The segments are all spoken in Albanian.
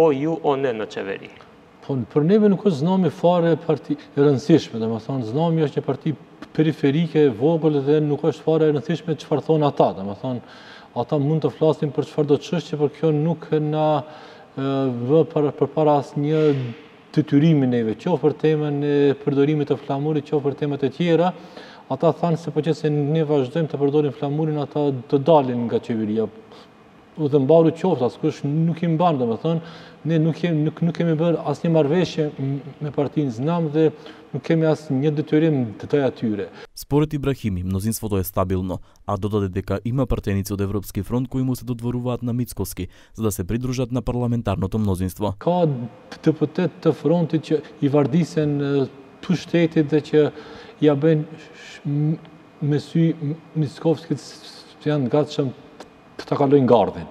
O ju o ne në qeveri. Po për neve nuk është ZNAM-i fare parti e rëndësishme, domethënë, ZNAM-i është një parti periferike, e vogël dhe nuk është fare e rëndësishme çfarë thonë ata, domethënë, ata mund të flasin për çfarëdo çështje, por kjo nuk na vë përpara asnjë detyrimi neve, qoftë për temën e përdorimit të flamurit, qoftë për temat e tjera, ata thanë se po qe se ne vazhdojmë të përdorim flamurin, ata të dalin nga qeveria. Udha e mbarë u qoftë, askush nuk i mban, domethënë, ne nuk, jem, nuk, nuk kemi bërë asnjë marrëveshje me partinë ZNAM dhe nuk kemi asnjë detyrim ndaj atyre. Spored Ibrahimi, mnozinstvoto e stabilno, a dodade deka ima pratenici od Evropski front koi mu se dodvoruvaat na Mickoski, za da se pridružat na parlamentarnoto mnozinstvo. Ka deputetë të frontit që i vardisen pushtetit dhe që ia bëjnë me sy Mickovskit se janë të gatshëm Që ta kalojnë gardhin.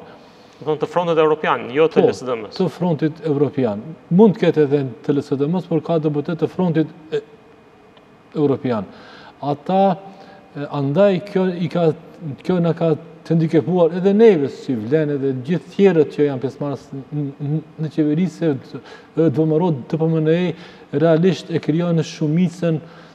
Domethënë të frontit evropian, jo të LSDM-së. Të frontit evropian. Mund të ketë edhe të LSDM-së, por ka deputetë të frontit evropian. Ata, andaj, kjo, i ka, kjo na ka hendikepuar edhe neve, si VLEN edhe gjithë tjerët që janë pjesëmarrës në qeveri, se VMRO-DPMNE realisht e krijon shumicën